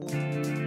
Música